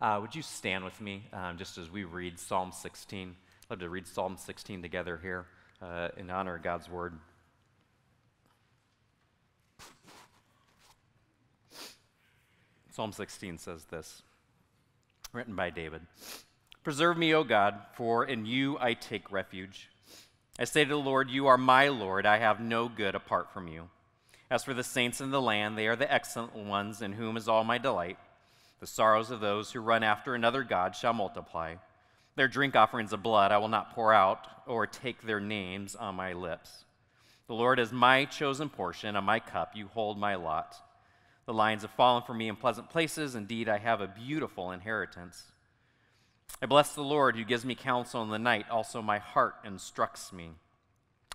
Uh, would you stand with me um, just as we read Psalm 16? I'd love to read Psalm 16 together here uh, in honor of God's word. Psalm 16 says this, written by David Preserve me, O God, for in you I take refuge. I say to the Lord, You are my Lord. I have no good apart from you. As for the saints in the land, they are the excellent ones in whom is all my delight. The sorrows of those who run after another God shall multiply. Their drink offerings of blood I will not pour out, or take their names on my lips. The Lord is my chosen portion, on my cup you hold my lot. The lines have fallen for me in pleasant places. Indeed, I have a beautiful inheritance. I bless the Lord who gives me counsel in the night. Also, my heart instructs me.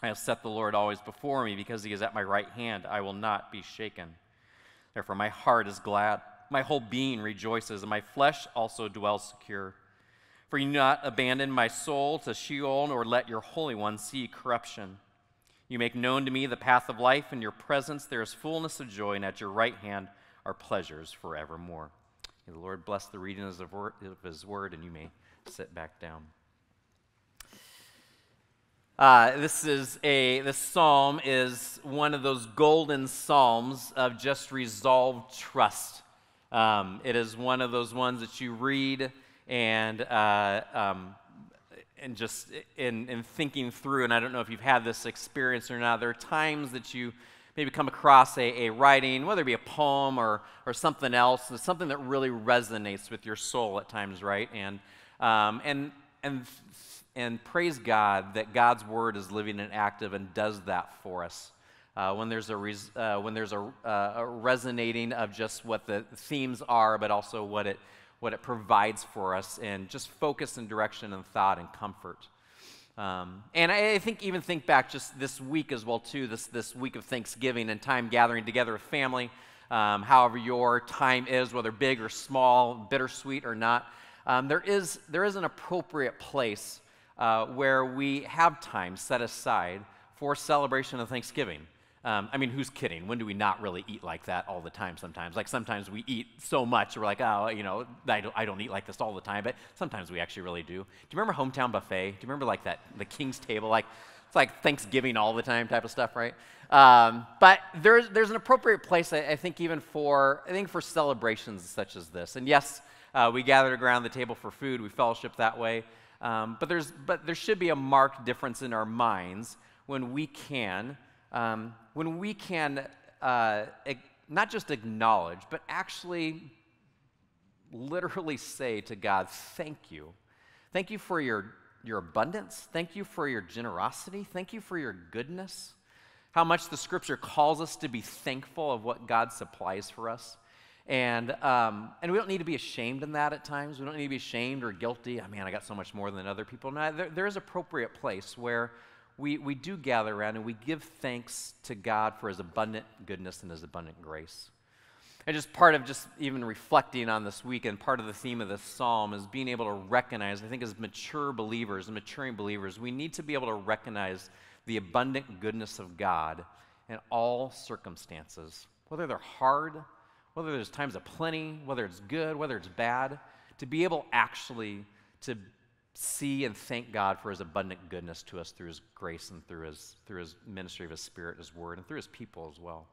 I have set the Lord always before me because he is at my right hand. I will not be shaken. Therefore, my heart is glad. My whole being rejoices, and my flesh also dwells secure. For you do not abandon my soul to Sheol, nor let your Holy One see corruption. You make known to me the path of life. In your presence there is fullness of joy, and at your right hand are pleasures forevermore. May the Lord bless the reading of his word, and you may sit back down. Uh, this is a this psalm is one of those golden psalms of just resolved trust. Um, it is one of those ones that you read and uh, um, and just in, in thinking through, and I don't know if you've had this experience or not, there are times that you maybe come across a, a writing, whether it be a poem or, or something else, something that really resonates with your soul at times, right? And, um, and, and, and praise God that God's word is living and active and does that for us. Uh, when there's, a, res, uh, when there's a, uh, a resonating of just what the themes are, but also what it, what it provides for us and just focus and direction and thought and comfort. Um, and I, I, think even think back just this week as well too, this, this week of Thanksgiving and time gathering together with family, um, however your time is, whether big or small, bittersweet or not. Um, there, is, there is an appropriate place uh, where we have time set aside for celebration of Thanksgiving. Um, I mean, who's kidding? When do we not really eat like that all the time sometimes? Like sometimes we eat so much, we're like, oh, you know, I don't, I don't eat like this all the time, but sometimes we actually really do. Do you remember Hometown Buffet? Do you remember like that, the King's Table? Like, it's like Thanksgiving all the time type of stuff, right? Um, but there's, there's an appropriate place, I, I, think, even for, I think for celebrations such as this. And yes, uh, we gathered around the table for food, we fellowship that way. Um, but, there's, but there should be a marked difference in our minds when we can um, when we can uh, not just acknowledge, but actually literally say to God, Thank you. Thank you for your, your abundance. Thank you for your generosity. Thank you for your goodness. How much the scripture calls us to be thankful of what God supplies for us. And, um, and we don't need to be ashamed in that at times. We don't need to be ashamed or guilty. I mean, I got so much more than other people. No, there, there is appropriate place where we, we do gather around and we give thanks to God for his abundant goodness and his abundant grace. And just part of just even reflecting on this weekend, part of the theme of this psalm is being able to recognize, I think, as mature believers and maturing believers, we need to be able to recognize the abundant goodness of God in all circumstances, whether they're hard, whether there's times of plenty, whether it's good, whether it's bad, to be able actually to see and thank God for his abundant goodness to us through his grace and through his, through his ministry of his spirit, his word, and through his people as well.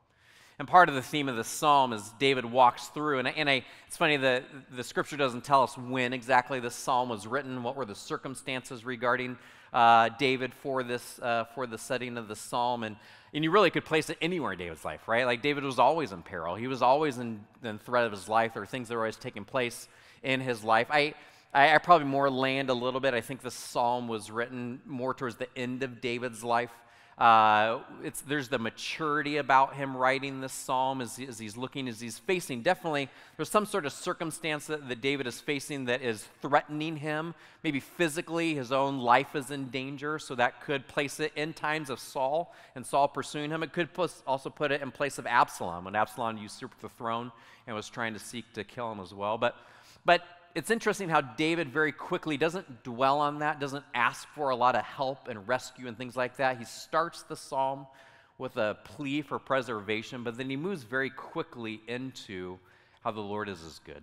And part of the theme of the psalm is David walks through, and, and I, it's funny, the, the scripture doesn't tell us when exactly this psalm was written, what were the circumstances regarding uh, David for this, uh, for the setting of the psalm. And, and you really could place it anywhere in David's life, right? Like David was always in peril. He was always in, in threat of his life. There were things that were always taking place in his life. I, I, I, probably more land a little bit. I think the psalm was written more towards the end of David's life. Uh, there's the maturity about him writing this psalm as, as, he's looking, as he's facing. Definitely, there's some sort of circumstance that, that David is facing that is threatening him. Maybe physically, his own life is in danger, so that could place it in times of Saul and Saul pursuing him. It could also put it in place of Absalom when Absalom usurped the throne and was trying to seek to kill him as well. But, but it's interesting how David very quickly doesn't dwell on that, doesn't ask for a lot of help and rescue and things like that. He starts the psalm with a plea for preservation, but then he moves very quickly into how the Lord is as good.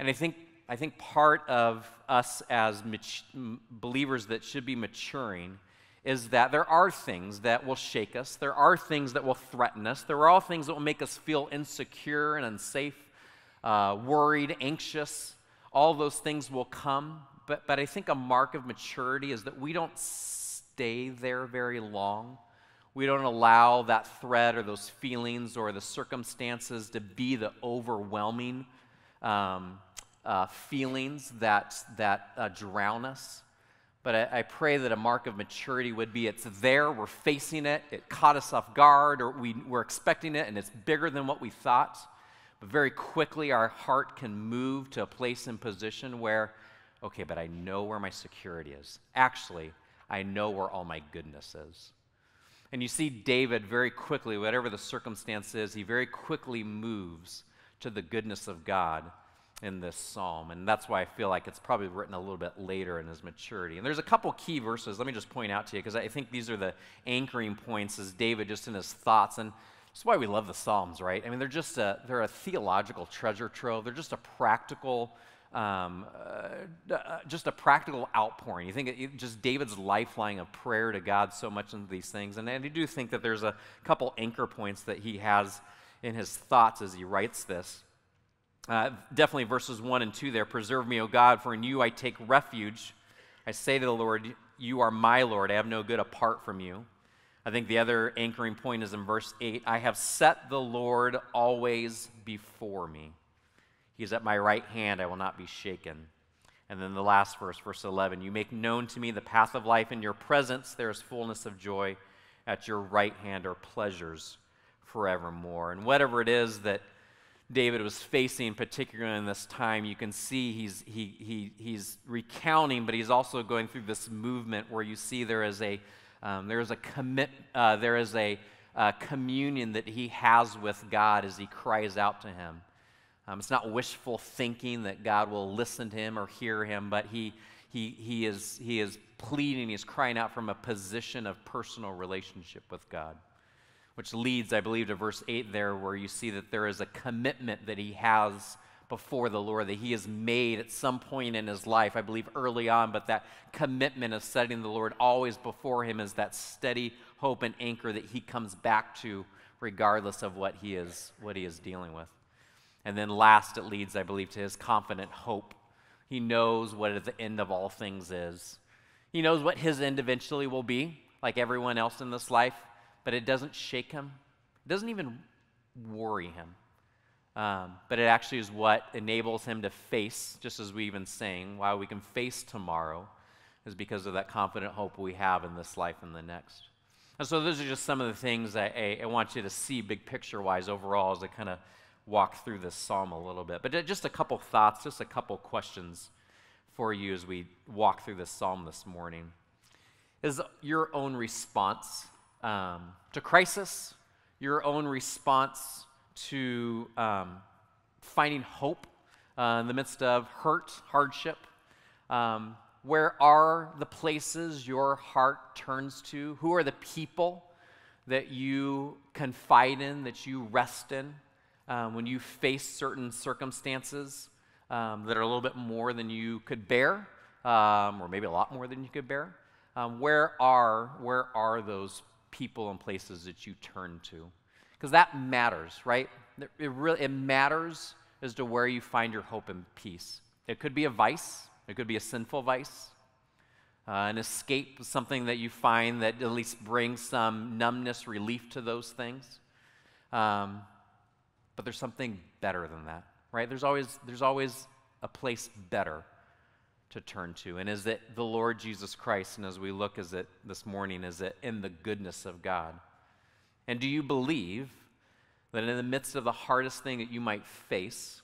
And I think I think part of us as mat- believers that should be maturing is that there are things that will shake us, there are things that will threaten us, there are all things that will make us feel insecure and unsafe, uh, worried, anxious. All those things will come. But, but I think a mark of maturity is that we don't stay there very long. We don't allow that threat or those feelings or the circumstances to be the overwhelming um, uh, feelings that, that uh, drown us. But I, I, pray that a mark of maturity would be it's there, we're facing it, it caught us off guard, or we, we're expecting it, and it's bigger than what we thought. But very quickly, our heart can move to a place and position where, okay, but I know where my security is. Actually, I know where all my goodness is. And you see David very quickly, whatever the circumstance is, he very quickly moves to the goodness of God in this psalm. And that's why I feel like it's probably written a little bit later in his maturity. And there's a couple key verses. Let me just point out to you because I think these are the anchoring points as David just in his thoughts. And that's why we love the Psalms, right? I mean, they're just a, they're a theological treasure trove. They're just a practical, um, uh, uh just a practical outpouring. You think it, just David's lifeline of prayer to God so much into these things. And I do think that there's a couple anchor points that he has in his thoughts as he writes this. Uh, definitely verses 1 and 2 there. Preserve me, O God, for in you I take refuge. I say to the Lord, You are my Lord. I have no good apart from you. I think the other anchoring point is in verse 8 I have set the Lord always before me. He is at my right hand, I will not be shaken. And then the last verse, verse 11 You make known to me the path of life. In your presence there is fullness of joy. At your right hand are pleasures forevermore. And whatever it is that David was facing, particularly in this time, you can see he's, he, he, he's recounting, but he's also going through this movement where you see there is a, um, there is a commit, uh, there is a uh, communion that he has with God as he cries out to him. Um, it's not wishful thinking that God will listen to him or hear him, but he, he, he, is, he is pleading, he's crying out from a position of personal relationship with God which leads, I believe, to verse 8 there, where you see that there is a commitment that he has before the Lord that he has made at some point in his life, I believe early on, but that commitment of setting the Lord always before him is that steady hope and anchor that he comes back to regardless of what he is what he is dealing with. And then last it leads, I believe, to his confident hope. He knows what at the end of all things is. He knows what his end eventually will be, like everyone else in this life but it doesn't shake him. It doesn't even worry him. Um, but it actually is what enables him to face, just as we've been saying, why we can face tomorrow is because of that confident hope we have in this life and the next. And so those are just some of the things I, I, I want you to see big picture wise overall as I kind of walk through this psalm a little bit. But just a couple thoughts, just a couple questions for you as we walk through this psalm this morning. Is your own response um, to crisis, your own response to um, finding hope uh, in the midst of hurt, hardship. Um, where are the places your heart turns to? Who are the people that you confide in, that you rest in um, when you face certain circumstances um, that are a little bit more than you could bear, um, or maybe a lot more than you could bear? Um, where are where are those people and places that you turn to. Because that matters, right? It, really, it matters as to where you find your hope and peace. It could be a vice, it could be a sinful vice. Uh, an escape, something that you find that at least brings some numbness, relief to those things. Um, but there's something better than that, right? There's always, there's always a place better to turn to. And is it the Lord Jesus Christ? And as we look as it this morning, is it in the goodness of God? And do you believe that in the midst of the hardest thing that you might face,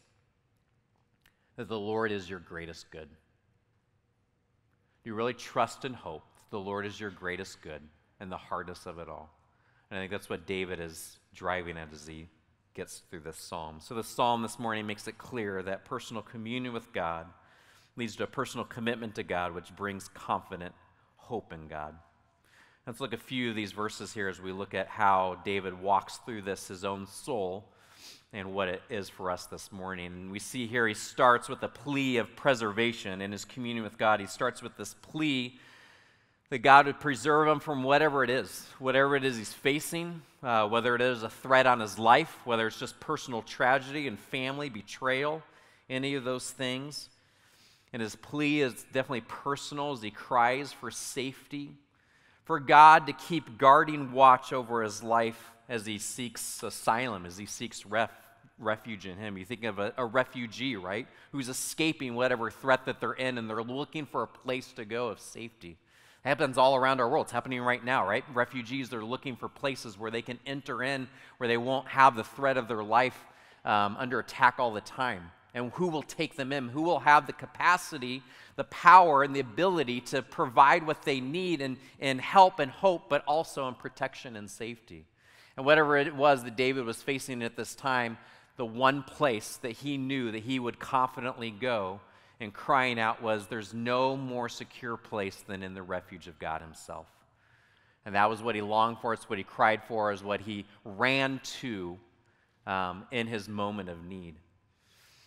that the Lord is your greatest good? Do you really trust and hope that the Lord is your greatest good and the hardest of it all? And I think that's what David is driving at as he gets through this psalm. So the psalm this morning makes it clear that personal communion with God leads to a personal commitment to God, which brings confident hope in God. Let's look at a few of these verses here as we look at how David walks through this, his own soul, and what it is for us this morning. And we see here he starts with a plea of preservation in his communion with God. He starts with this plea that God would preserve him from whatever it is, whatever it is he's facing, uh, whether it is a threat on his life, whether it's just personal tragedy and family, betrayal, any of those things. And his plea is definitely personal as he cries for safety, for God to keep guarding watch over his life as he seeks asylum, as he seeks ref, refuge in him. You think of a, a refugee, right? Who's escaping whatever threat that they're in and they're looking for a place to go of safety happens all around our world. It's happening right now, right? Refugees, they're looking for places where they can enter in, where they won't have the threat of their life um, under attack all the time. And who will take them in? Who will have the capacity, the power, and the ability to provide what they need and, in help and hope, but also in protection and safety? And whatever it was that David was facing at this time, the one place that he knew that he would confidently go and crying out was, There's no more secure place than in the refuge of God Himself. And that was what he longed for, it's what he cried for, is what he ran to um, in his moment of need.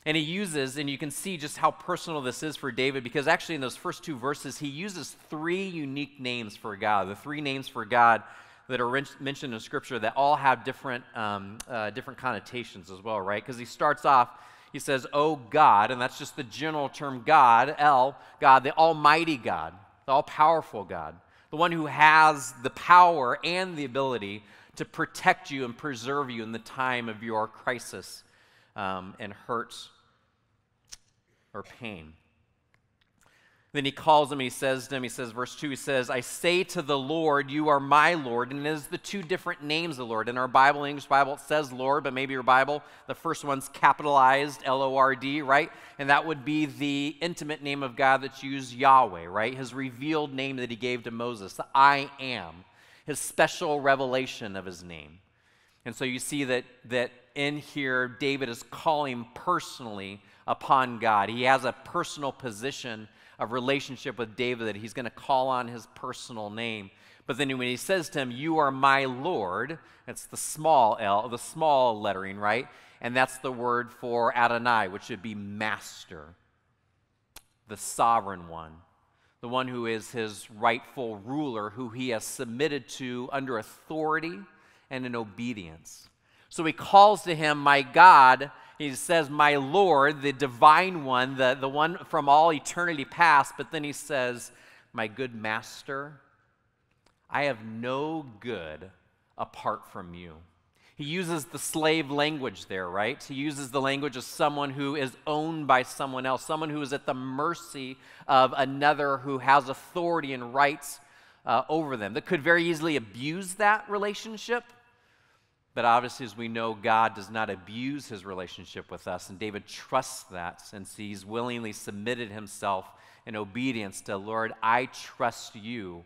And he uses, and you can see just how personal this is for David, because actually in those first two verses, he uses three unique names for God. The three names for God that are mentioned in Scripture that all have different, um, uh, different connotations as well, right? Because he starts off he says, Oh God, and that's just the general term God, El, God, the Almighty God, the all powerful God, the one who has the power and the ability to protect you and preserve you in the time of your crisis um, and hurt or pain. Then he calls him, he says to him, he says, verse 2, he says, I say to the Lord, you are my Lord. And it is the two different names of the Lord. In our Bible, English Bible, it says Lord, but maybe your Bible, the first one's capitalized, L O R D, right? And that would be the intimate name of God that's used, Yahweh, right? His revealed name that he gave to Moses, the I am, his special revelation of his name. And so you see that, that in here, David is calling personally upon God. He has a personal position of relationship with David that he's going to call on his personal name. But then when he says to him, You are my Lord, it's the small L, the small lettering, right? And that's the word for Adonai, which would be master, the sovereign one, the one who is his rightful ruler, who he has submitted to under authority and in obedience. So he calls to him, My God, he says, My Lord, the divine one, the, the one from all eternity past. But then he says, My good master, I have no good apart from you. He uses the slave language there, right? He uses the language of someone who is owned by someone else, someone who is at the mercy of another who has authority and rights uh, over them, that could very easily abuse that relationship but obviously, as we know, God does not abuse his relationship with us, and David trusts that since he's willingly submitted himself in obedience to, Lord, I trust you,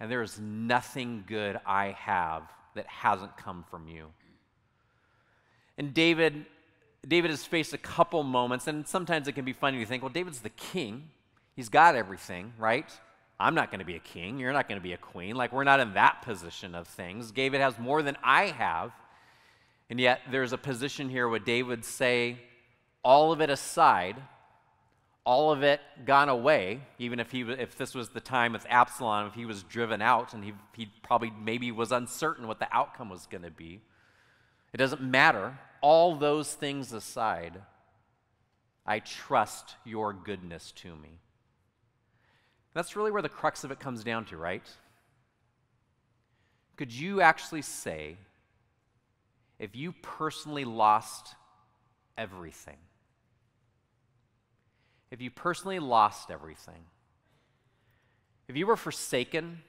and there is nothing good I have that hasn't come from you. And David, David has faced a couple moments, and sometimes it can be funny to think, well, David's the king. He's got everything, right? I'm not going to be a king. You're not going to be a queen. Like, we're not in that position of things. David has more than I have. And yet, there's a position here where David say, all of it aside, all of it gone away, even if, he, if this was the time with Absalom, if he was driven out and he, he probably maybe was uncertain what the outcome was going to be. It doesn't matter. All those things aside, I trust your goodness to me. That's really where the crux of it comes down to, right? Could you actually say, if you personally lost everything, if you personally lost everything, if you were forsaken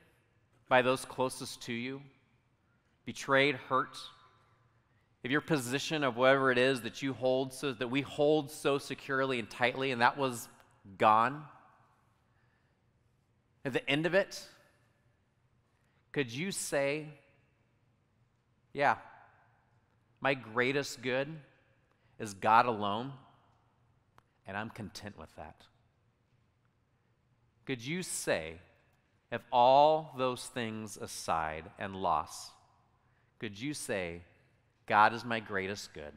by those closest to you, betrayed, hurt, if your position of whatever it is that you hold so that we hold so securely and tightly and that was gone at the end of it, could you say, Yeah, my greatest good is God alone, and I'm content with that? Could you say, if all those things aside and loss, could you say, God is my greatest good,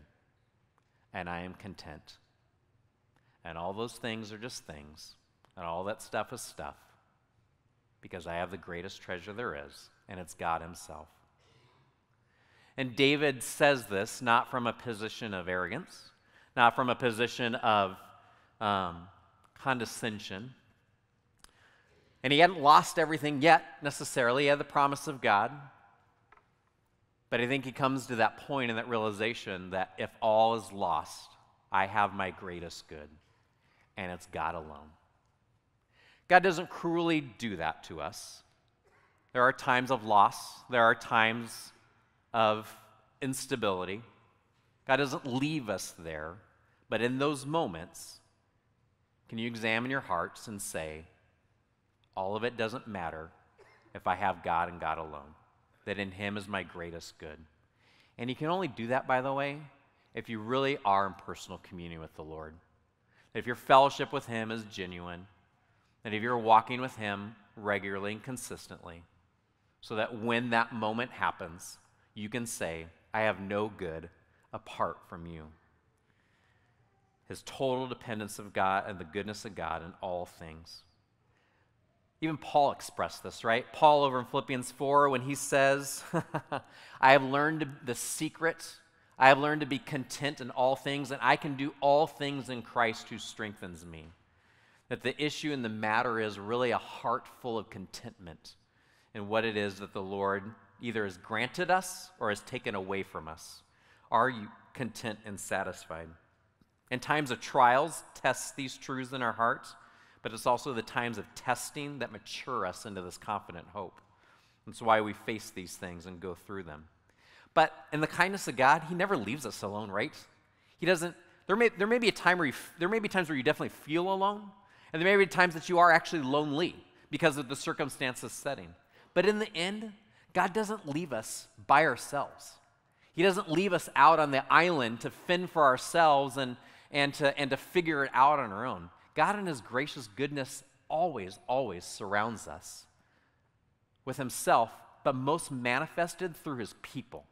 and I am content. And all those things are just things, and all that stuff is stuff, because I have the greatest treasure there is, and it's God Himself. And David says this not from a position of arrogance, not from a position of um, condescension. And he hadn't lost everything yet necessarily. He had the promise of God. But I think he comes to that and that realization that if all is lost, I have my greatest good, and it's God alone. God doesn't cruelly do that to us. There are times of loss, there are times of instability. God doesn't leave us there, but in those moments, can you examine your hearts and say, all of it doesn't matter if I have God and God alone? that in Him is my greatest good. And you can only do that, by the way, if you really are in personal communion with the Lord. If your fellowship with Him is genuine, and if you're walking with Him regularly and consistently, so that when that moment happens, you can say, I have no good apart from you. His total dependence of God and the goodness of God in all things. Even Paul expressed this, right? Paul over in Philippians 4, when he says, I have learned the secret, I have learned to be content in all things, and I can do all things in Christ who strengthens me. That the issue and the matter is really a heart full of contentment in what it is that the Lord either has granted us or has taken away from us. Are you content and satisfied? In times of trials, test these truths in our hearts but it's also the times of testing that mature us into this confident hope. That's why we face these things and go through them. But in the kindness of God, He never leaves us alone, right? He doesn't. There may, there may be a time where you, there may be times where you definitely feel alone, and there may be times that you are actually lonely because of the circumstances setting. But in the end, God doesn't leave us by ourselves. He doesn't leave us out on the island to fend for ourselves and, and, to, and to figure it out on our own. God, in His gracious goodness, always, always surrounds us with Himself, but most manifested through His people.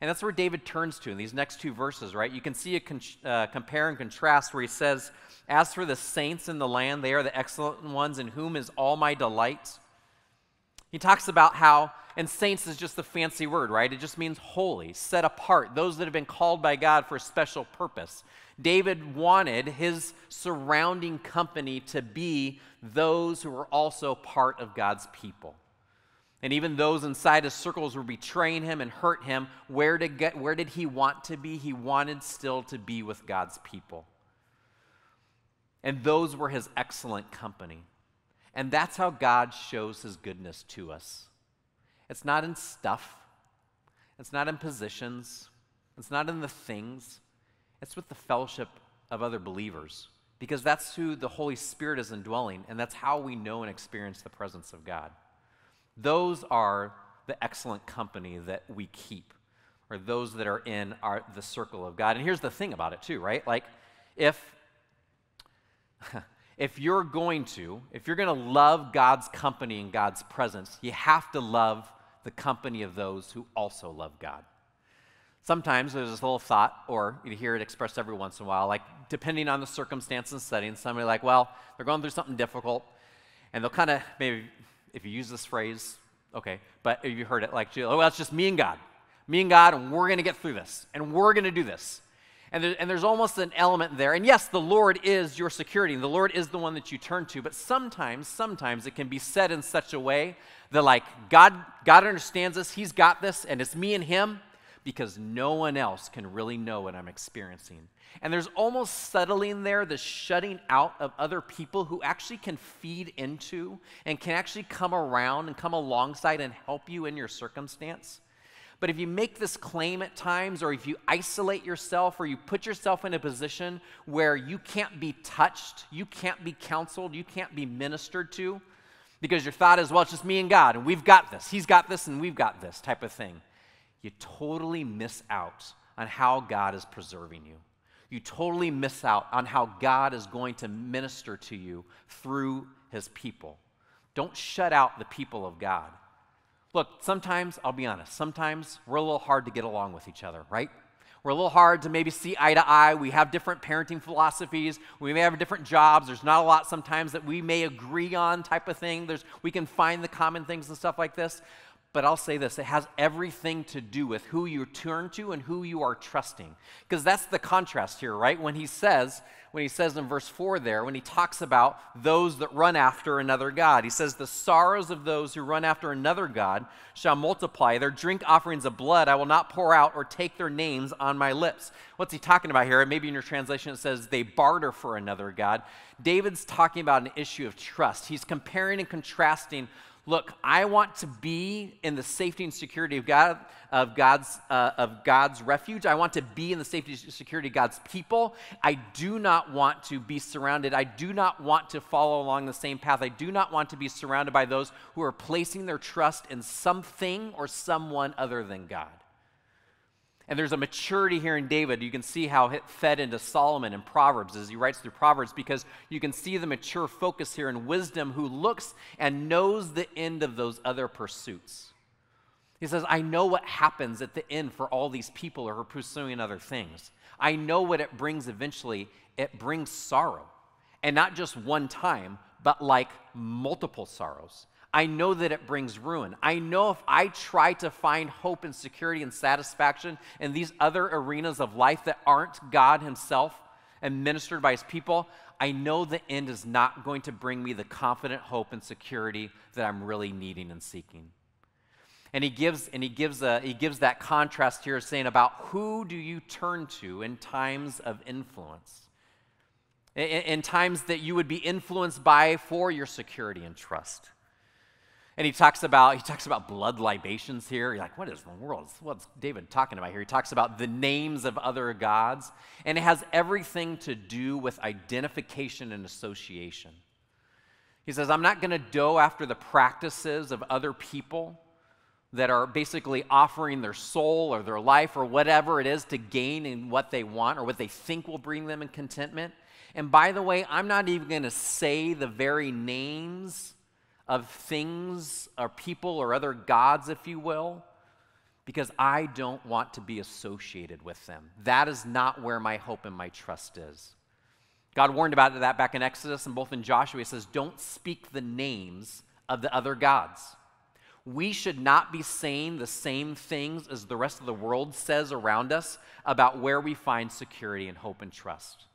And that's where David turns to in these next two verses, right? You can see a con- uh, compare and contrast where he says, As for the saints in the land, they are the excellent ones in whom is all my delight. He talks about how, and saints is just a fancy word, right? It just means holy, set apart, those that have been called by God for a special purpose. David wanted his surrounding company to be those who were also part of God's people. And even those inside his circles were betraying him and hurt him. Where did, get, where did he want to be? He wanted still to be with God's people. And those were his excellent company. And that's how God shows his goodness to us. It's not in stuff, it's not in positions, it's not in the things, it's with the fellowship of other believers because that's who the Holy Spirit is indwelling, and that's how we know and experience the presence of God. Those are the excellent company that we keep, or those that are in our, the circle of God. And here's the thing about it, too, right? Like, if if you're going to, if you're going to love God's company and God's presence, you have to love the company of those who also love God. Sometimes there's this little thought, or you hear it expressed every once in a while, like depending on the circumstance and setting, somebody like, well, they're going through something difficult, and they'll kind of maybe, if you use this phrase, okay, but if you heard it like, oh, well, it's just me and God. Me and God, and we're going to get through this, and we're going to do this. And, there, and there's almost an element there. And yes, the Lord is your security, the Lord is the one that you turn to, but sometimes, sometimes it can be said in such a way that, like, God, God understands us, He's got this, and it's me and Him because no one else can really know what I'm experiencing. And there's almost settling there the shutting out of other people who actually can feed into and can actually come around and come alongside and help you in your circumstance. But if you make this claim at times, or if you isolate yourself, or you put yourself in a position where you can't be touched, you can't be counseled, you can't be ministered to, because your thought is, well, it's just me and God, and we've got this. He's got this, and we've got this type of thing you totally miss out on how God is preserving you. You totally miss out on how God is going to minister to you through his people. Don't shut out the people of God. Look, sometimes, I'll be honest, sometimes we're a little hard to get along with each other, right? We're a little hard to maybe see eye to eye. We have different parenting philosophies. We may have different jobs. There's not a lot sometimes that we may agree on, type of thing. There's, we can find the common things and stuff like this. But I'll say this it has everything to do with who you turn to and who you are trusting. Because that's the contrast here, right? When he says, when he says in verse 4 there, when he talks about those that run after another God, he says, The sorrows of those who run after another God shall multiply. Their drink offerings of blood I will not pour out or take their names on my lips. What's he talking about here? Maybe in your translation it says, They barter for another God. David's talking about an issue of trust. He's comparing and contrasting look, I want to be in the safety and security of God, of God's, uh, of God's refuge. I want to be in the safety and security of God's people. I do not want to be surrounded. I do not want to follow along the same path. I do not want to be surrounded by those who are placing their trust in something or someone other than God. And there's a maturity here in David. You can see how it fed into Solomon in Proverbs as he writes through Proverbs because you can see the mature focus here in wisdom who looks and knows the end of those other pursuits. He says, I know what happens at the end for all these people who are pursuing other things. I know what it brings eventually. It brings sorrow. And not just one time, but like multiple sorrows. I know that it brings ruin. I know if I try to find hope and security and satisfaction in these other arenas of life that aren't God Himself and ministered by His people, I know the end is not going to bring me the confident hope and security that I'm really needing and seeking. And he gives, and he gives, a, he gives that contrast here, saying about who do you turn to in times of influence, in, in times that you would be influenced by for your security and trust. And he talks about he talks about blood libations here. You're like, what is the world? What's David talking about here? He talks about the names of other gods, and it has everything to do with identification and association. He says, I'm not going to go after the practices of other people that are basically offering their soul or their life or whatever it is to gain in what they want or what they think will bring them in contentment. And by the way, I'm not even going to say the very names of things or people or other gods, if you will, because I don't want to be associated with them. That is not where my hope and my trust is. God warned about that back in Exodus and both in Joshua. He says, Don't speak the names of the other gods. We should not be saying the same things as the rest of the world says around us about where we find security and hope and trust.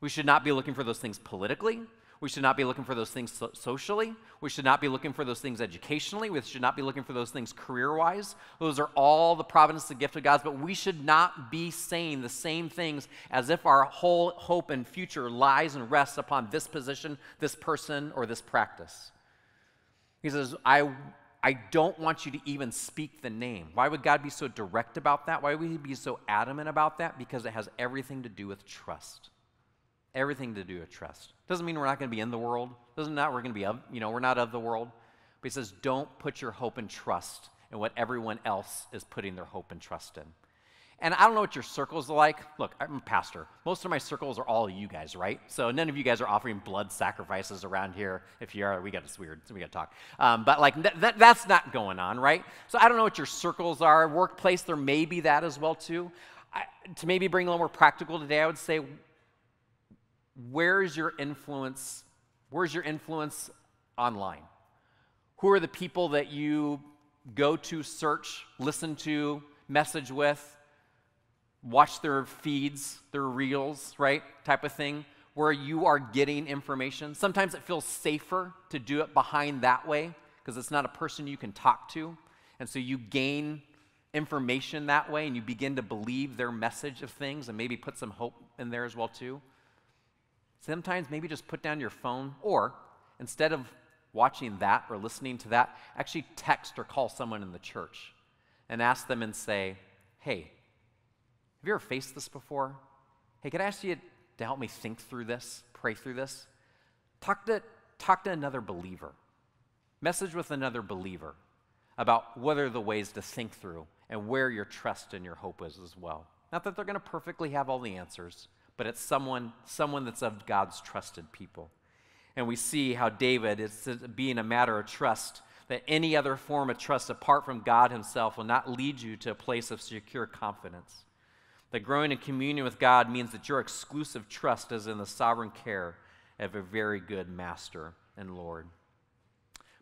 We should not be looking for those things politically. We should not be looking for those things so- socially. We should not be looking for those things educationally. We should not be looking for those things career wise. Those are all the providence, the gift of God. But we should not be saying the same things as if our whole hope and future lies and rests upon this position, this person, or this practice. He says, I, I don't want you to even speak the name. Why would God be so direct about that? Why would He be so adamant about that? Because it has everything to do with trust. Everything to do with trust. Doesn't mean we're not going to be in the world. Doesn't that we're going to be of, you know, we're not of the world. But he says, don't put your hope and trust in what everyone else is putting their hope and trust in. And I don't know what your circles are like. Look, I'm a pastor. Most of my circles are all you guys, right? So none of you guys are offering blood sacrifices around here. If you are, we got this weird, so we got to talk. Um, but like th- th- that's not going on, right? So I don't know what your circles are. Workplace, there may be that as well too. I, to maybe bring a little more practical today, I would say where's your influence? Where's your influence online? Who are the people that you go to, search, listen to, message with, watch their feeds, their reels, right? Type of thing, where you are getting information. Sometimes it feels safer to do it behind that way because it's not a person you can talk to. And so you gain information that way and you begin to believe their message of things and maybe put some hope in there as well too. Sometimes maybe just put down your phone, or instead of watching that or listening to that, actually text or call someone in the church and ask them and say, Hey, have you ever faced this before? Hey, could I ask you to help me think through this, pray through this? Talk to, talk to another believer. Message with another believer about what are the ways to think through and where your trust and your hope is as well. Not that they're going to perfectly have all the answers, but it's someone, someone that's of God's trusted people. And we see how David is being a matter of trust, that any other form of trust apart from God Himself will not lead you to a place of secure confidence. That growing in communion with God means that your exclusive trust is in the sovereign care of a very good master and Lord.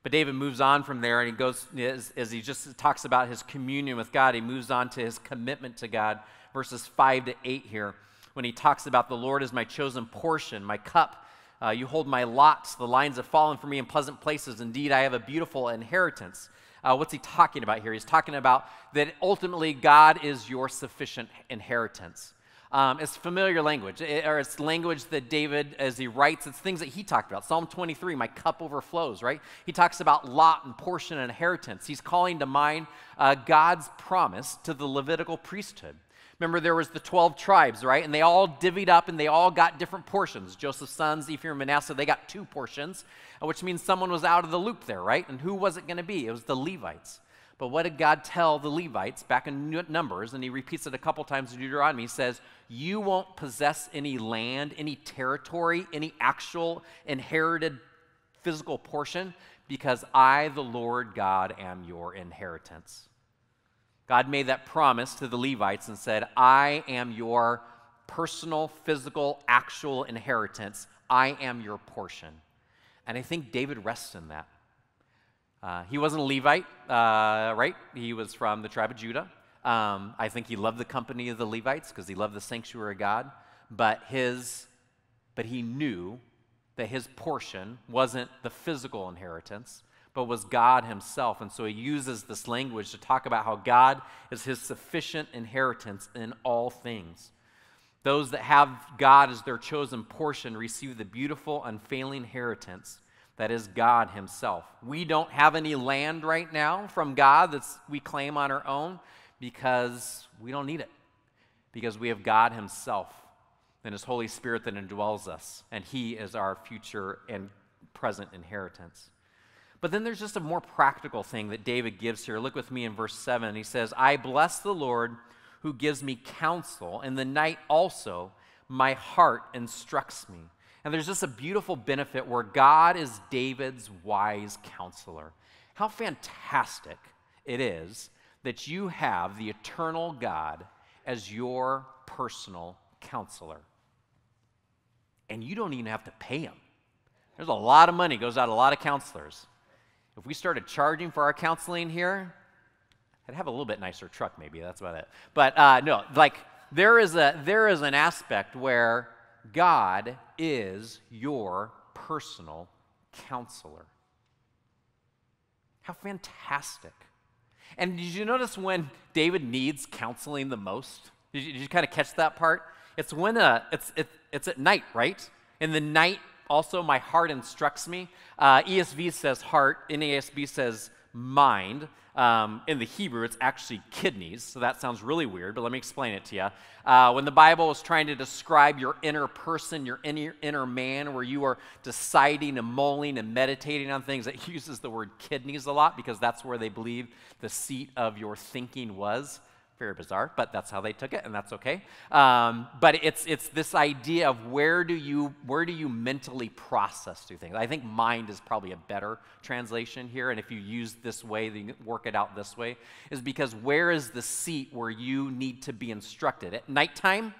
But David moves on from there and he goes, as, as, he just talks about his communion with God, he moves on to his commitment to God, verses 5 to 8 here, when he talks about the Lord is my chosen portion, my cup. Uh, you hold my lots, the lines have fallen for me in pleasant places. Indeed, I have a beautiful inheritance. Uh, what's he talking about here? He's talking about that ultimately God is your sufficient inheritance. Um, it's familiar language, it, or it's language that David, as he writes, it's things that he talked about. Psalm 23, my cup overflows, right? He talks about lot and portion and inheritance. He's calling to mind uh, God's promise to the Levitical priesthood. Remember, there was the 12 tribes, right? And they all divvied up and they all got different portions. Joseph's sons, Ephraim and Manasseh, they got two portions, uh, which means someone was out of the loop there, right? And who was it going to be? It was the Levites. But what did God tell the Levites back in Numbers? And he repeats it a couple times in Deuteronomy. He says, You won't possess any land, any territory, any actual inherited physical portion, because I, the Lord God, am your inheritance. God made that promise to the Levites and said, I am your personal, physical, actual inheritance. I am your portion. And I think David rests in that. Uh, he wasn't a Levite, uh, right? He was from the tribe of Judah. Um, I think he loved the company of the Levites because he loved the sanctuary of God. But his, but he knew that his portion wasn't the physical inheritance, but was God Himself. And so He uses this language to talk about how God is His sufficient inheritance in all things. Those that have God as their chosen portion receive the beautiful, unfailing inheritance that is God Himself. We don't have any land right now from God that we claim on our own because we don't need it, because we have God Himself and His Holy Spirit that indwells us, and He is our future and present inheritance. But then there's just a more practical thing that David gives here. Look with me in verse 7. He says, I bless the Lord who gives me counsel. In the night also, my heart instructs me. And there's just a beautiful benefit where God is David's wise counselor. How fantastic it is that you have the eternal God as your personal counselor. And you don't even have to pay him. There's a lot of money goes out a lot of counselors. If we started charging for our counseling here, I'd have a little bit nicer truck, maybe. That's about it. But uh, no, like there is a there is an aspect where God is your personal counselor. How fantastic! And did you notice when David needs counseling the most? Did you, did you kind of catch that part? It's when uh, it's it, it's at night, right? In the night also, my heart instructs me. Uh, ESV says heart, NASB says mind. Um, in the Hebrew, it's actually kidneys, so that sounds really weird, but let me explain it to you. Uh, when the Bible is trying to describe your inner person, your inner, inner man, where you are deciding and mulling and meditating on things, it uses the word kidneys a lot because that's where they believe the seat of your thinking was. Very bizarre, but that's how they took it, and that's okay. Um, but it's it's this idea of where do you where do you mentally process through things. I think mind is probably a better translation here, and if you use this way, then work it out this way, is because where is the seat where you need to be instructed at nighttime?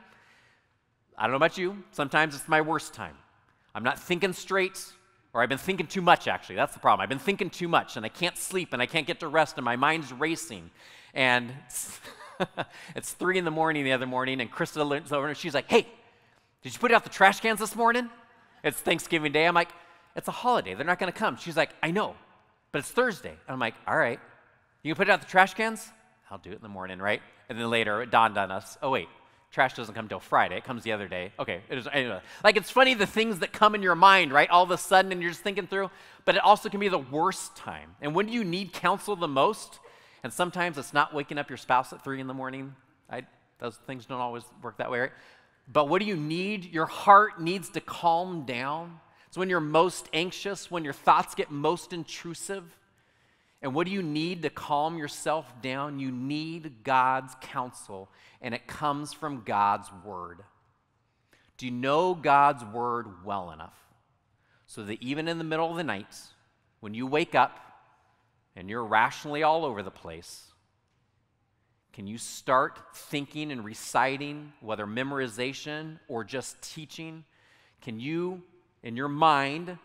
I don't know about you. Sometimes it's my worst time. I'm not thinking straight, or I've been thinking too much. Actually, that's the problem. I've been thinking too much, and I can't sleep, and I can't get to rest, and my mind's racing, and. it's three in the morning the other morning, and Krista leans over and she's like, Hey, did you put out the trash cans this morning? It's Thanksgiving Day. I'm like, It's a holiday. They're not going to come. She's like, I know, but it's Thursday. And I'm like, All right. You can put out the trash cans? I'll do it in the morning, right? And then later it dawned on us, oh, wait, trash doesn't come till Friday. It comes the other day. Okay, it is, anyway. Like it's funny the things that come in your mind, right? All of a sudden, and you're just thinking through. But it also can be the worst time. And when do you need counsel the most? And sometimes it's not waking up your spouse at three in the morning. I, those things don't always work that way, right? But what do you need? Your heart needs to calm down. It's when you're most anxious, when your thoughts get most intrusive. And what do you need to calm yourself down? You need God's counsel, and it comes from God's word. Do you know God's word well enough so that even in the middle of the night, when you wake up, and you're rationally all over the place, Can you start thinking and reciting, whether memorization or just teaching? Can you, in your mind,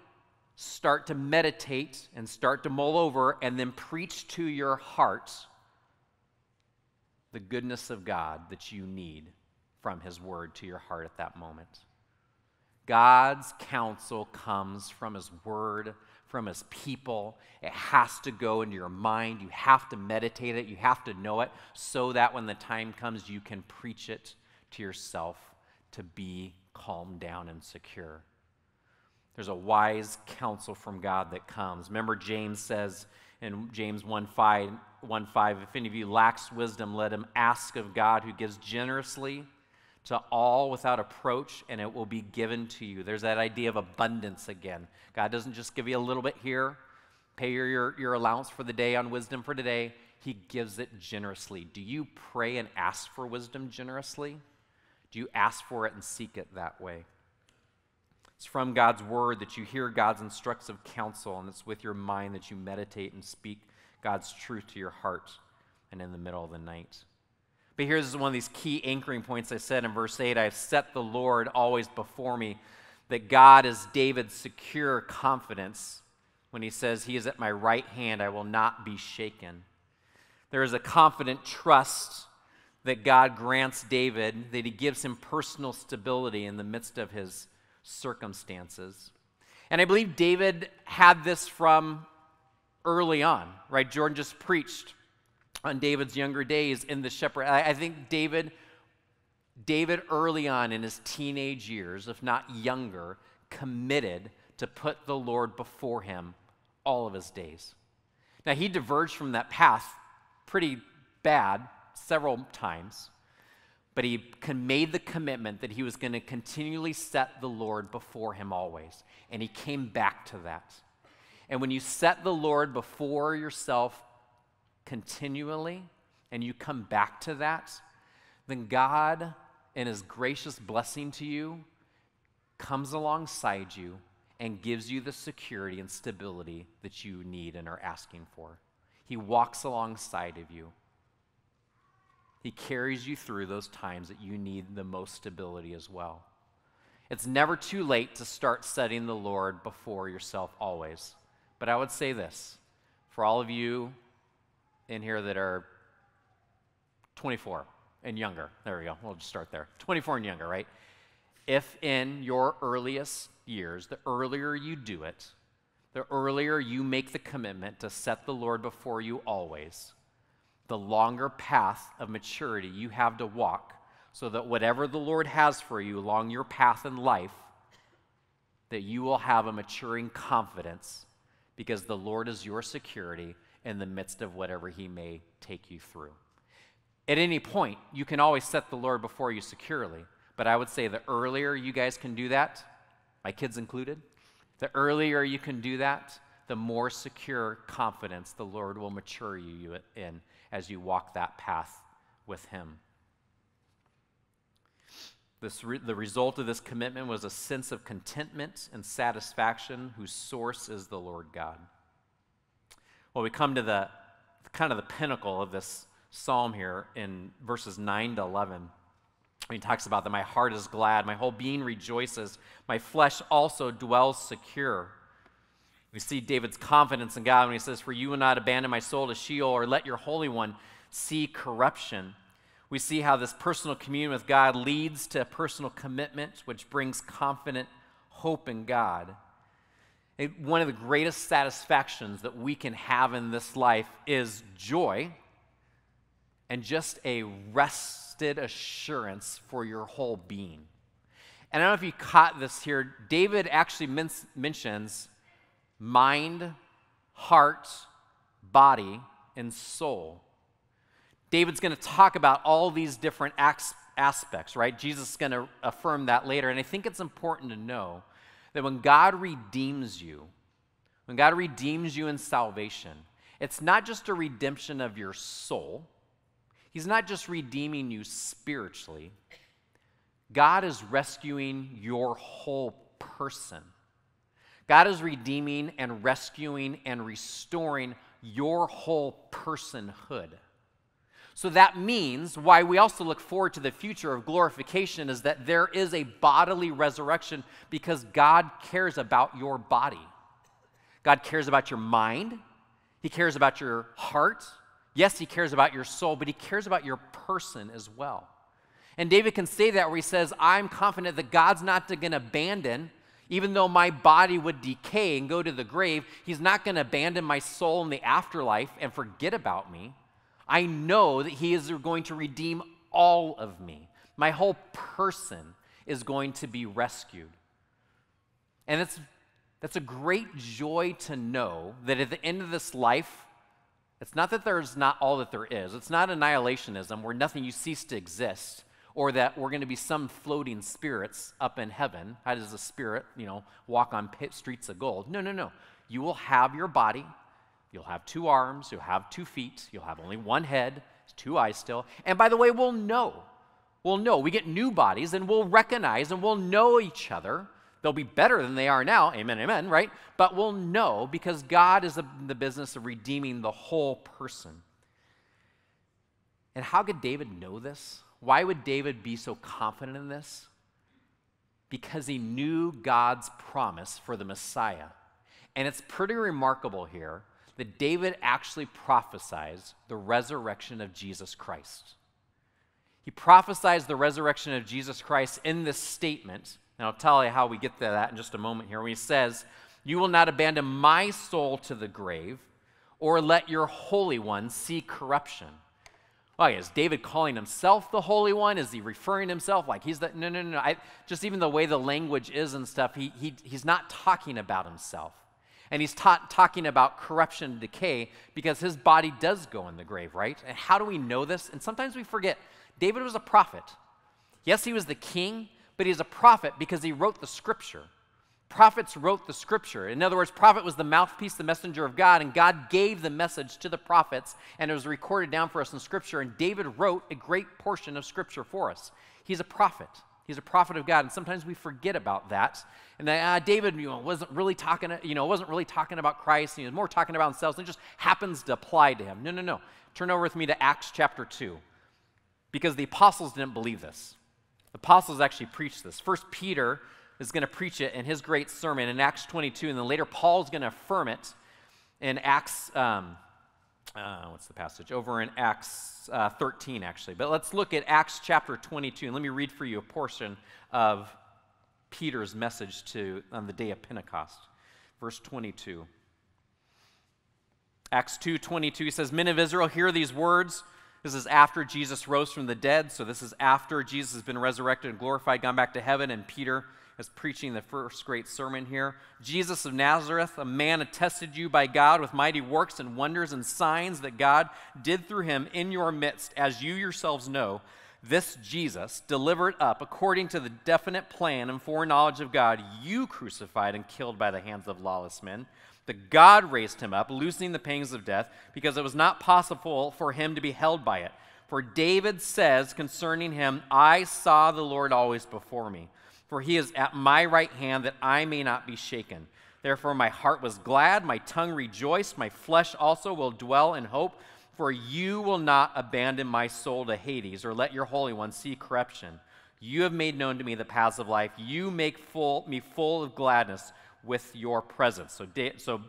start to meditate and start to mull over and then preach to your heart the goodness of God that you need from His Word to your heart at that moment? God's counsel comes from His Word from his people. It has to go into your mind. You have to meditate it. You have to know it so that when the time comes, you can preach it to yourself to be calmed down and secure. There's a wise counsel from God that comes. Remember, James says in James 1 5, 1 5 if any of you lacks wisdom, let him ask of God who gives generously to all without approach, and it will be given to you. There's that idea of abundance again. God doesn't just give you a little bit here, pay your, your, your allowance for the day on wisdom for today. He gives it generously. Do you pray and ask for wisdom generously? Do you ask for it and seek it that way? It's from God's word that you hear God's instructive counsel, and it's with your mind that you meditate and speak God's truth to your heart and in the middle of the night. But here's one of these key anchoring points I said in verse 8 I've set the Lord always before me. That God is David's secure confidence when he says, He is at my right hand, I will not be shaken. There is a confident trust that God grants David, that he gives him personal stability in the midst of his circumstances. And I believe David had this from early on, right? Jordan just preached on David's younger days in the shepherd. I, think David, David early on in his teenage years, if not younger, committed to put the Lord before him all of his days. Now, he diverged from that path pretty bad several times, but he made the commitment that he was going to continually set the Lord before him always. And he came back to that. And when you set the Lord before yourself continually and you come back to that, then God, in His gracious blessing to you, comes alongside you and gives you the security and stability that you need and are asking for. He walks alongside of you. He carries you through those times that you need the most stability as well. It's never too late to start setting the Lord before yourself always. But I would say this for all of you in here that are 24 and younger. There we go. We'll just start there. 24 and younger, right? If in your earliest years, the earlier you do it, the earlier you make the commitment to set the Lord before you always, the longer path of maturity you have to walk so that whatever the Lord has for you along your path in life, that you will have a maturing confidence because the Lord is your security in the midst of whatever He may take you through. At any point, you can always set the Lord before you securely, but I would say the earlier you guys can do that, my kids included, the earlier you can do that, the more secure confidence the Lord will mature you in as you walk that path with Him. This re- the result of this commitment was a sense of contentment and satisfaction whose source is the Lord God. Well, we come to the kind of the pinnacle of this psalm here in verses 9 to 11. He talks about that my heart is glad, my whole being rejoices, my flesh also dwells secure. We see David's confidence in God when he says, For you will not abandon my soul to Sheol or let your Holy One see corruption. We see how this personal communion with God leads to personal commitment, which brings confident hope in God. It, one of the greatest satisfactions that we can have in this life is joy and just a rested assurance for your whole being. And I don't know if you caught this here. David actually men- mentions mind, heart, body, and soul. David's going to talk about all these different aspects, right? Jesus is going to affirm that later. And I think it's important to know that when God redeems you, when God redeems you in salvation, it's not just a redemption of your soul, He's not just redeeming you spiritually, God is rescuing your whole person. God is redeeming and rescuing and restoring your whole personhood. So that means why we also look forward to the future of glorification is that there is a bodily resurrection because God cares about your body. God cares about your mind, He cares about your heart. Yes, He cares about your soul, but He cares about your person as well. And David can say that where he says, I'm confident that God's not going to abandon, even though my body would decay and go to the grave, He's not going to abandon my soul in the afterlife and forget about me. I know that He is going to redeem all of me. My whole person is going to be rescued. And it's, that's a great joy to know that at the end of this life, it's not that there's not all that there is. It's not annihilationism where nothing you cease to exist or that we're going to be some floating spirits up in heaven. How does a spirit, you know, walk on streets of gold? No, no, no. You will have your body, You'll have two arms, you'll have two feet, you'll have only one head, two eyes still. And by the way, we'll know. We'll know. We get new bodies and we'll recognize and we'll know each other. They'll be better than they are now. Amen, amen, right? But we'll know because God is in the business of redeeming the whole person. And how could David know this? Why would David be so confident in this? Because he knew God's promise for the Messiah. And it's pretty remarkable here that David actually prophesies the resurrection of Jesus Christ. He prophesies the resurrection of Jesus Christ in this statement, and I'll tell you how we get to that in just a moment here, when he says, You will not abandon my soul to the grave, or let your Holy One see corruption. Well, is David calling himself the Holy One? Is he referring himself like he's the. No, no, no. no. I, just even the way the language is and stuff, he, he, he's not talking about himself. And he's ta- talking about corruption and decay because his body does go in the grave, right? And how do we know this? And sometimes we forget David was a prophet. Yes, he was the king, but he's a prophet because he wrote the scripture. Prophets wrote the scripture. In other words, prophet was the mouthpiece, the messenger of God, and God gave the message to the prophets, and it was recorded down for us in scripture. And David wrote a great portion of scripture for us. He's a prophet. He's a prophet of God, and sometimes we forget about that. And that, uh, David you know, wasn't really talking, you know, wasn't really talking about Christ. He was more talking about himself. And it just happens to apply to him. No, no, no. Turn over with me to Acts chapter two, because the apostles didn't believe this. The apostles actually preached this. First Peter is going to preach it in his great sermon in Acts 22, and then later Paul's going to affirm it in Acts. Um, uh, what's the passage? Over in Acts uh, 13, actually. But let's look at Acts chapter 22, and let me read for you a portion of Peter's message to on the day of Pentecost. Verse 22. Acts 2:22 he says, "Men of Israel, hear these words. This is after Jesus rose from the dead, so this is after Jesus has been resurrected and glorified, gone back to heaven, and Peter is preaching the first great sermon here. Jesus of Nazareth, a man attested you by God with mighty works and wonders and signs that God did through him in your midst, as you yourselves know. This Jesus, delivered up according to the definite plan and foreknowledge of God, you crucified and killed by the hands of lawless men. But God raised him up, loosening the pangs of death, because it was not possible for him to be held by it. For David says concerning him, I saw the Lord always before me for he is at my right hand that I may not be shaken. Therefore, my heart was glad, my tongue rejoiced, my flesh also will dwell in hope. For you will not abandon my soul to Hades, or let your Holy One see corruption. You have made known to me the paths of life. You make full, me full of gladness with your presence. So, so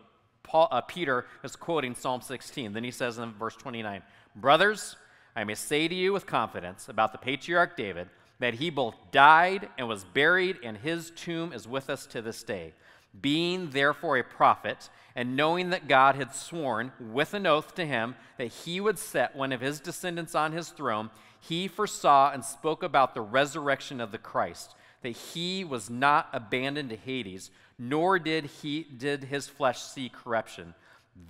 Paul, uh, Peter is quoting Psalm 16. Then he says in verse 29 Brothers, I may say to you with confidence about the patriarch David that he both died and was buried, and his tomb is with us to this day. Being therefore a prophet, and knowing that God had sworn with an oath to him that he would set one of his descendants on his throne, he foresaw and spoke about the resurrection of the Christ, that he was not abandoned to Hades, nor did he did his flesh see corruption.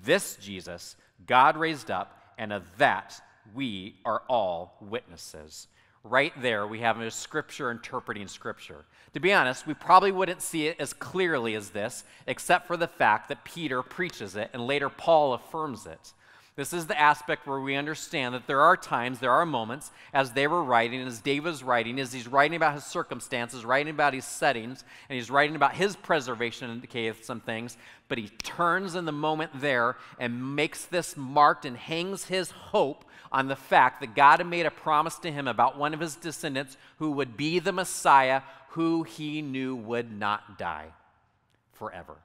This Jesus God raised up, and of that we are all witnesses. Right there, we have a scripture interpreting scripture. To be honest, we probably wouldn't see it as clearly as this, except for the fact that Peter preaches it and later Paul affirms it. This is the aspect where we understand that there are times, there are moments, as they were writing, as David writing, as he's writing about his circumstances, writing about his settings, and he's writing about his preservation in the cave, some things, but he turns in the moment there and makes this marked and hangs his hope on the fact that God had made a promise to him about one of his descendants who would be the Messiah, who he knew would not die forever,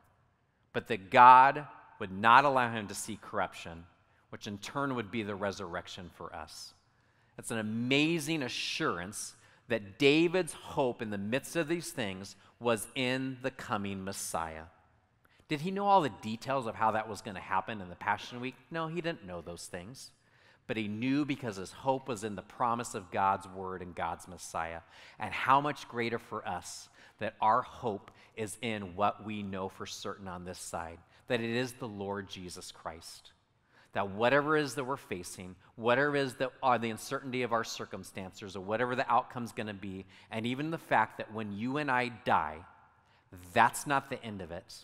but that God would not allow him to see corruption which in turn would be the resurrection for us. It's an amazing assurance that David's hope in the midst of these things was in the coming Messiah. Did he know all the details of how that was going to happen in the Passion Week? No, he didn't know those things. But he knew because his hope was in the promise of God's word and God's Messiah. And how much greater for us that our hope is in what we know for certain on this side that it is the Lord Jesus Christ that whatever is that we're facing, whatever is that are the uncertainty of our circumstances, or whatever the outcome's going to be, and even the fact that when you and I die, that's not the end of it.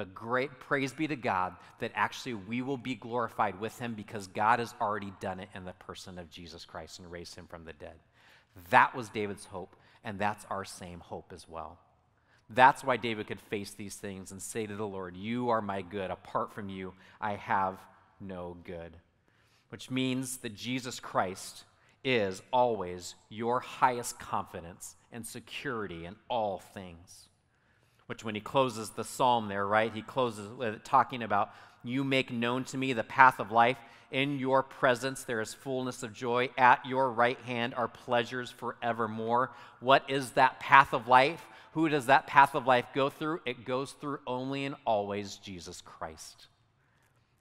But great praise be to God that actually we will be glorified with him because God has already done it in the person of Jesus Christ and raised him from the dead. That was David's hope, and that's our same hope as well. That's why David could face these things and say to the Lord, You are my good. Apart from you, I have no good. Which means that Jesus Christ is always your highest confidence and security in all things. Which, when he closes the psalm there, right, he closes with talking about, You make known to me the path of life. In your presence there is fullness of joy. At your right hand are pleasures forevermore. What is that path of life? Who does that path of life go through? It goes through only and always Jesus Christ.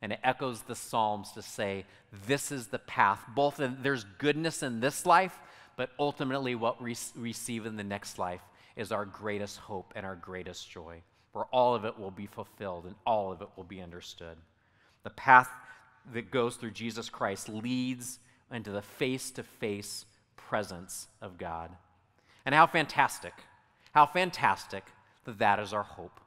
And it echoes the Psalms to say, this is the path. Both in, there's goodness in this life, but ultimately what we receive in the next life is our greatest hope and our greatest joy, where all of it will be fulfilled and all of it will be understood. The path that goes through Jesus Christ leads into the face to face presence of God. And how fantastic, how fantastic that that is our hope.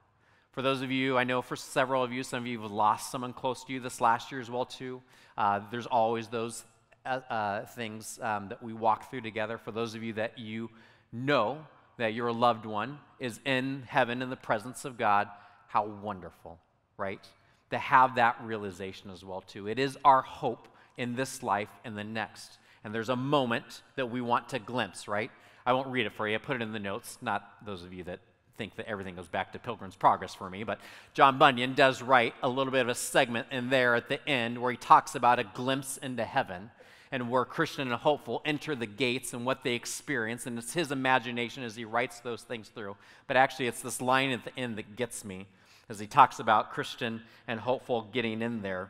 For those of you, I know for several of you, some of you have lost someone close to you this last year as well too. Uh, there's always those uh, uh, things um, that we walk through together. For those of you that you know that your loved one is in heaven in the presence of God, how wonderful, right? To have that realization as well too. It is our hope in this life and the next. And there's a moment that we want to glimpse, right? I won't read it for you. I put it in the notes, not those of you that think that everything goes back to Pilgrim's Progress for me, but John Bunyan does write a little bit of a segment in there at the end where he talks about a glimpse into heaven and where Christian and hopeful enter the gates and what they experience. And it's his imagination as he writes those things through. But actually, it's this line at the end that gets me as he talks about Christian and hopeful getting in there.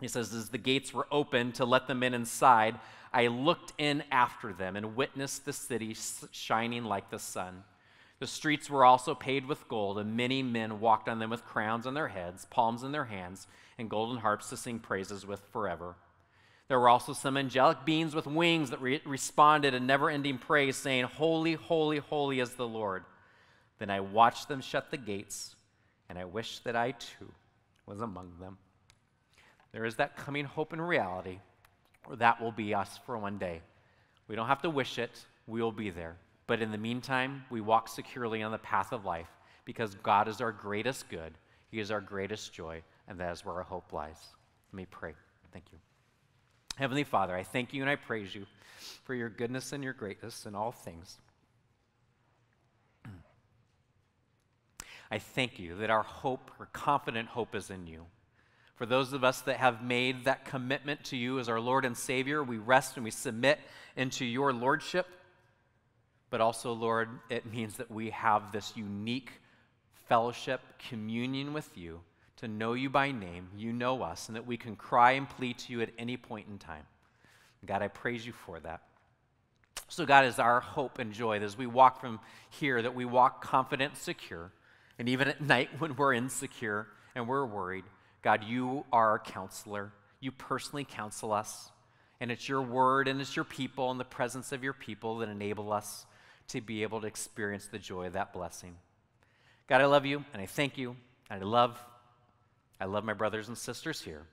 He says, As the gates were opened to let them in inside, I looked in after them and witnessed the city shining like the sun. The streets were also paved with gold, and many men walked on them with crowns on their heads, palms in their hands, and golden harps to sing praises with forever. There were also some angelic beings with wings that re- responded in never ending praise, saying, Holy, holy, holy is the Lord. Then I watched them shut the gates, and I wished that I too was among them. There is that coming hope and reality, or that will be us for one day. We don't have to wish it, we will be there. But in the meantime, we walk securely on the path of life because God is our greatest good, He is our greatest joy, and that is where our hope lies. Let me pray. Thank you. Heavenly Father, I thank you and I praise you for your goodness and your greatness in all things. I thank you that our hope, our confident hope, is in you. For those of us that have made that commitment to you as our Lord and Savior, we rest and we submit into your Lordship. But also, Lord, it means that we have this unique fellowship, communion with you, to know you by name, you know us, and that we can cry and plead to you at any point in time. God, I praise you for that. So, God, is our hope and joy as we walk from here, that we walk confident, secure, and even at night when we're insecure and we're worried, God, you are our counselor. You personally counsel us. And it's your word and it's your people and the presence of your people that enable us to be able to experience the joy of that blessing. God, I love you and I thank you. And I love, I love my brothers and sisters here.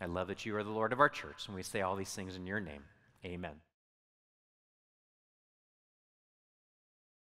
I love that you are the Lord of our church, and we say all these things in your name. Amen.